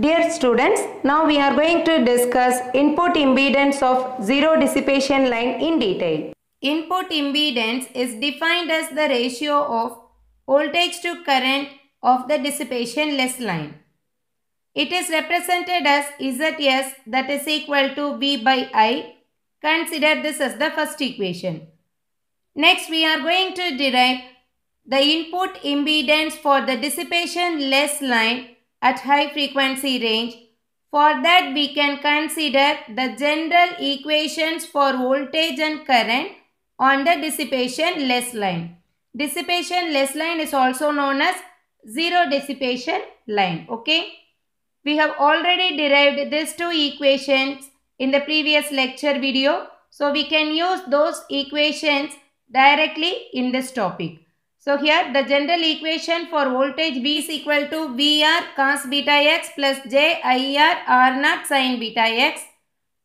Dear students, now we are going to discuss input impedance of zero dissipation line in detail. Input impedance is defined as the ratio of voltage to current of the dissipation less line. It is represented as Zs that is equal to V by I. Consider this as the first equation. Next we are going to derive the input impedance for the dissipation less line at high frequency range. For that we can consider the general equations for voltage and current on the dissipation less line. Dissipation less line is also known as zero dissipation line. Okay. We have already derived these two equations in the previous lecture video. So we can use those equations directly in this topic. So here the general equation for voltage V is equal to VR cos beta x plus j IR R naught sin beta x.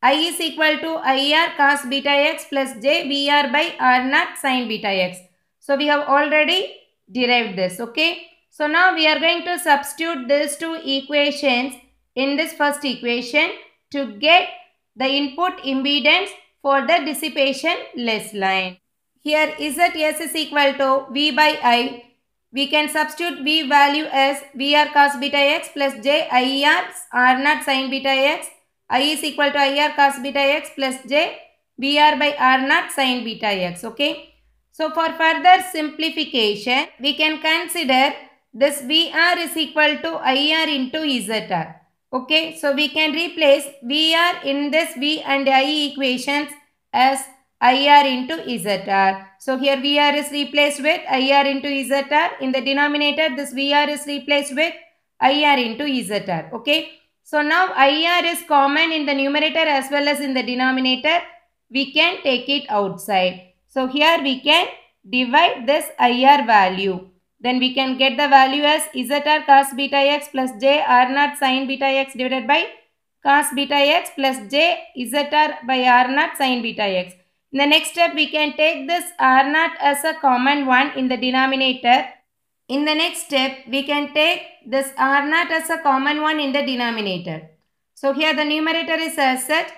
I is equal to IR cos beta x plus j VR by R naught sin beta x. So we have already derived this. Okay. So now we are going to substitute these two equations in this first equation to get the input impedance for the dissipation less line. Here Zs is equal to V by I. We can substitute V value as VR cos beta x plus J IR R naught sin beta x. I is equal to IR cos beta x plus J VR by R naught sin beta x. Okay. So for further simplification, we can consider this VR is equal to IR into ZR. Okay. So we can replace VR in this V and I equations as IR into ZR. So here VR is replaced with IR into ZR. In the denominator, this VR is replaced with IR into ZR. Okay. So now IR is common in the numerator as well as in the denominator. We can take it outside. So here we can divide this IR value. Then we can get the value as ZR cos beta x plus J R naught sin beta x divided by cos beta x plus J ZR by R naught sin beta x. In the next step, we can take this R naught as a common one in the denominator. In the next step, we can take this R naught as a common one in the denominator. So here the numerator is as such.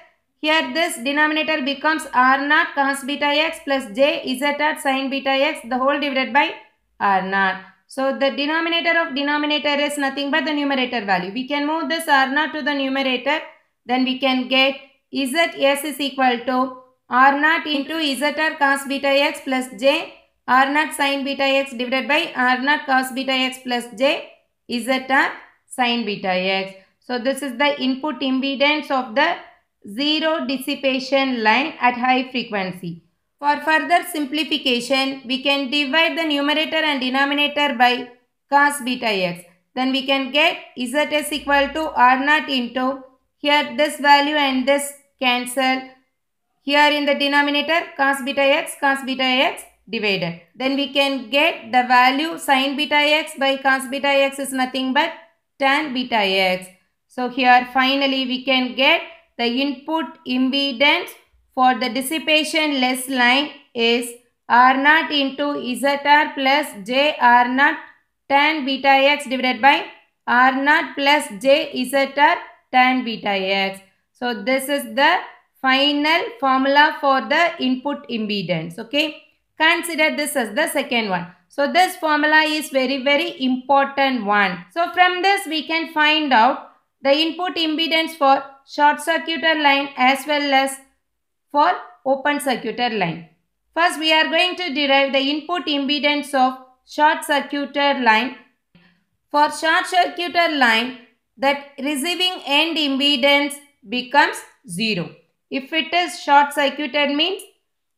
Here this denominator becomes R naught cos beta x plus J ZR sin beta x the whole divided by R naught. So the denominator of denominator is nothing but the numerator value. We can move this R naught to the numerator. Then we can get Zs is equal to R naught into ZR cos beta x plus j R naught sin beta x divided by R naught cos beta x plus j ZR sin beta x. So this is the input impedance of the zero dissipation line at high frequency. For further simplification, we can divide the numerator and denominator by cos beta x. Then we can get Zs equal to R naught into here this value and this cancel here in the denominator cos beta x cos beta x divided. Then we can get the value sin beta x by cos beta x is nothing but tan beta x. So here finally we can get the input impedance for the dissipation less line is R naught into ZR plus J R naught tan beta x divided by R naught plus J ZR tan beta x. So this is the final formula for the input impedance. Okay. Consider this as the second one. So this formula is very very important one. So from this we can find out the input impedance for short circuited line as well as for open circuited line. First we are going to derive the input impedance of short circuited line. For short circuited line that receiving end impedance becomes 0. If it is short circuited means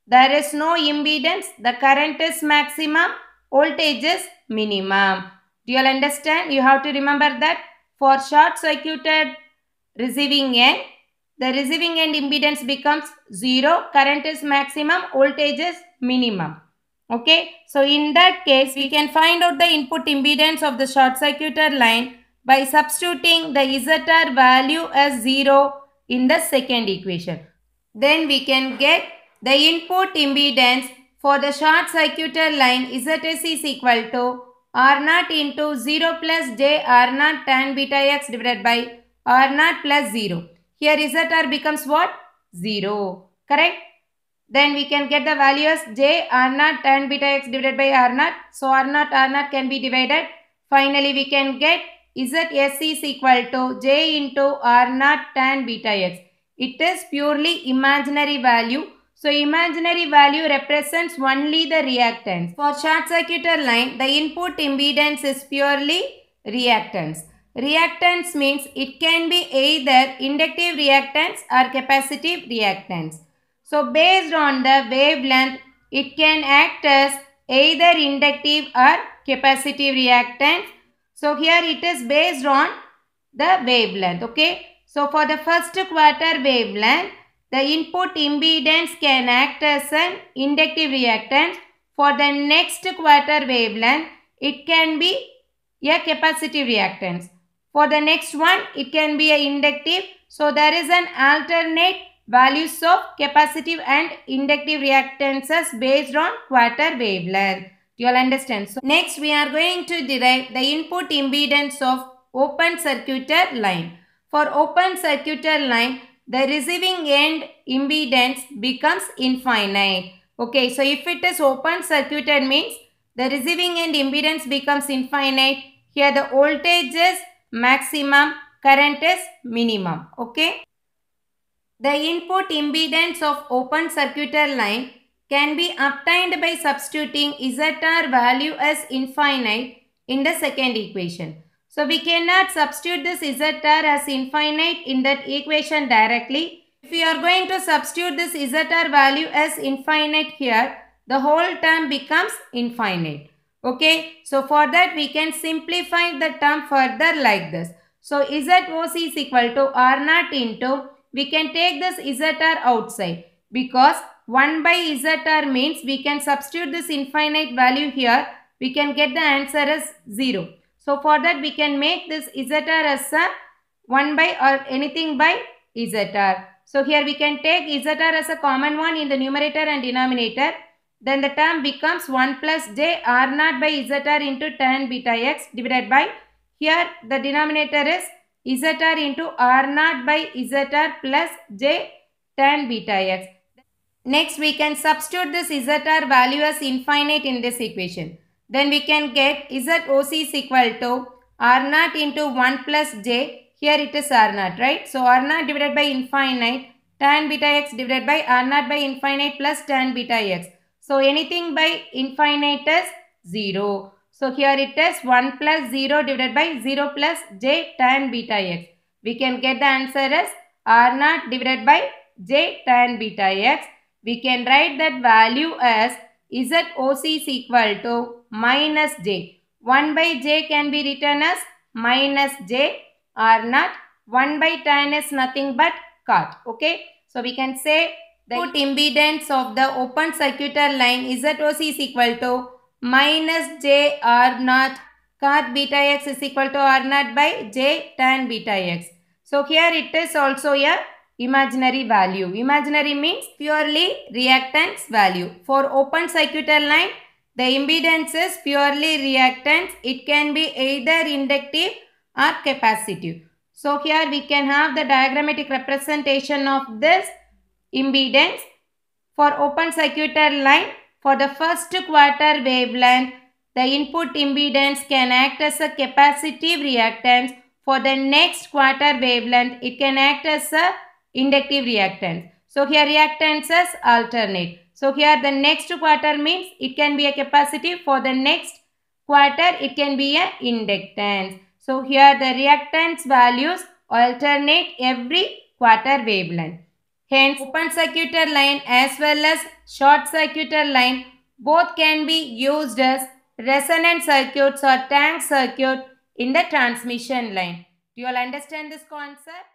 there is no impedance, the current is maximum, voltage is minimum. Do you all understand? You have to remember that for short circuited receiving end, the receiving end impedance becomes 0, current is maximum, voltage is minimum. Okay, so in that case, we can find out the input impedance of the short circuited line by substituting the ZR value as 0 in the second equation. Then we can get the input impedance for the short circuited line Zs is equal to R naught into 0 plus J R naught tan beta x divided by R naught plus 0. Here ZR becomes what? 0. Correct? Then we can get the values J R naught tan beta x divided by R naught. So R naught R naught can be divided. Finally we can get ZS is equal to J into R naught tan beta x. It is purely imaginary value. So imaginary value represents only the reactance. For short circuited line, the input impedance is purely reactance. Reactance means it can be either inductive reactance or capacitive reactance. So based on the wavelength, it can act as either inductive or capacitive reactance. So here it is based on the wavelength. Okay. So for the first quarter wavelength, the input impedance can act as an inductive reactance. For the next quarter wavelength, it can be a capacitive reactance. For the next one, it can be a inductive. So there is an alternate values of capacitive and inductive reactances based on quarter wavelength. You all understand. So next we are going to derive the input impedance of open circuited line. For open circuited line, the receiving end impedance becomes infinite. Okay, so if it is open circuited means the receiving end impedance becomes infinite. Here the voltage is maximum, current is minimum. Okay. The input impedance of open circuited line can be obtained by substituting ZR value as infinite in the second equation. So we cannot substitute this ZR as infinite in that equation directly. If we are going to substitute this ZR value as infinite here, the whole term becomes infinite. Okay, so for that we can simplify the term further like this. So ZOC is equal to R naught into, we can take this ZR outside because 1 by ZR means we can substitute this infinite value here. We can get the answer as 0. So for that we can make this ZR as a 1 by or anything by ZR. So here we can take ZR as a common one in the numerator and denominator. Then the term becomes 1 plus j r naught by zr into tan beta x divided by here the denominator is zr into r naught by zr plus j tan beta x. Next we can substitute this zr value as infinite in this equation. Then we can get zoc is equal to r naught into 1 plus j. Here it is r naught right. So r naught divided by infinite tan beta x divided by r naught by infinite plus tan beta x. So anything by infinite is 0. So here it is 1 plus 0 divided by 0 plus j tan beta x. We can get the answer as r naught divided by j tan beta x. We can write that value as ZOC is equal to minus j. 1 by j can be written as minus j r naught. 1 by tan is nothing but cot. Okay. So we can say the input impedance of the open circuited line ZOC is equal to minus j r naught cot beta x is equal to r naught by j tan beta x. So here it is also a imaginary value. Imaginary means purely reactance value. For open circuited line, the impedance is purely reactance. It can be either inductive or capacitive. So here we can have the diagrammatic representation of this impedance for open circuited line for the first quarter wavelength the input impedance can act as a capacitive reactance for the next quarter wavelength it can act as a inductive reactance so here reactances alternate. So here the next quarter means it can be a capacitive. For the next quarter it can be a inductance. So here the reactance values alternate every quarter wavelength. Hence, open circuited line as well as short circuited line both can be used as resonant circuits or tank circuit in the transmission line. Do you all understand this concept?